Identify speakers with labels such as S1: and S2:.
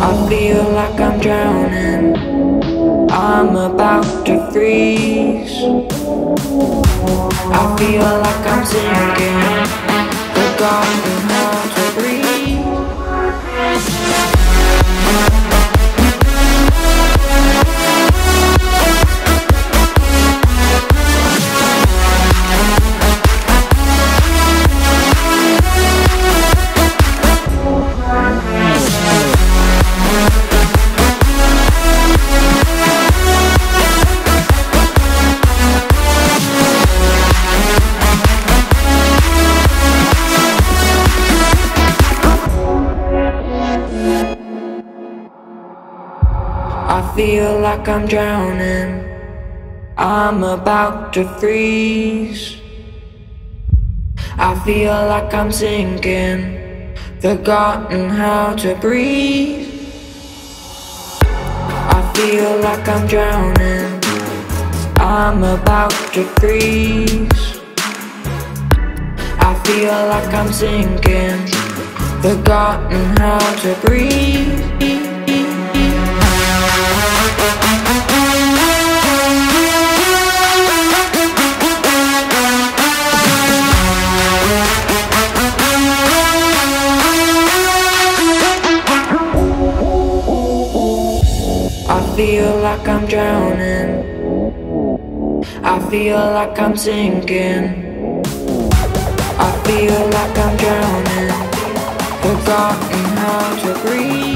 S1: I feel like I'm drowning. I'm about to freeze. I feel like I'm sinking. The. Feel like I'm drowning. I'm about to freeze. I feel like I'm sinking, forgotten how to breathe. I feel like I'm drowning. I'm about to freeze. I feel like I'm sinking, forgotten how to breathe. Like I'm drowning. I feel like I'm sinking. I feel like I'm drowning. Forgotten how to breathe.